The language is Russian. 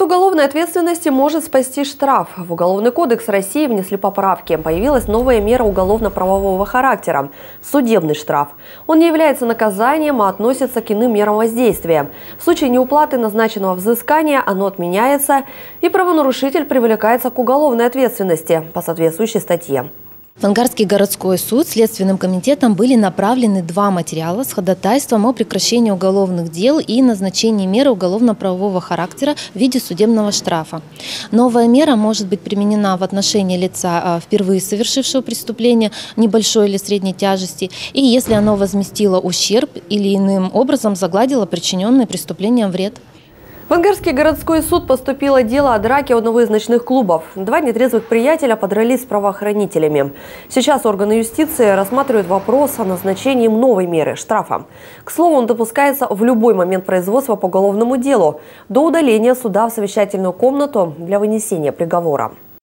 От уголовной ответственности может спасти штраф. В Уголовный кодекс России внесли поправки. Появилась новая мера уголовно-правового характера – судебный штраф. Он не является наказанием, а относится к иным мерам воздействия. В случае неуплаты назначенного взыскания оно отменяется, и правонарушитель привлекается к уголовной ответственности по соответствующей статье. В Ангарский городской суд Следственным комитетом были направлены два материала с ходатайством о прекращении уголовных дел и назначении меры уголовно-правового характера в виде судебного штрафа. Новая мера может быть применена в отношении лица, а, впервые совершившего преступление небольшой или средней тяжести, и если оно возместило ущерб или иным образом загладило причиненный преступлением вред. В Ангарский городской суд поступило дело о драке одного из ночных клубов. Два нетрезвых приятеля подрались с правоохранителями. Сейчас органы юстиции рассматривают вопрос о назначении новой меры – штрафа. К слову, он допускается в любой момент производства по уголовному делу до удаления суда в совещательную комнату для вынесения приговора.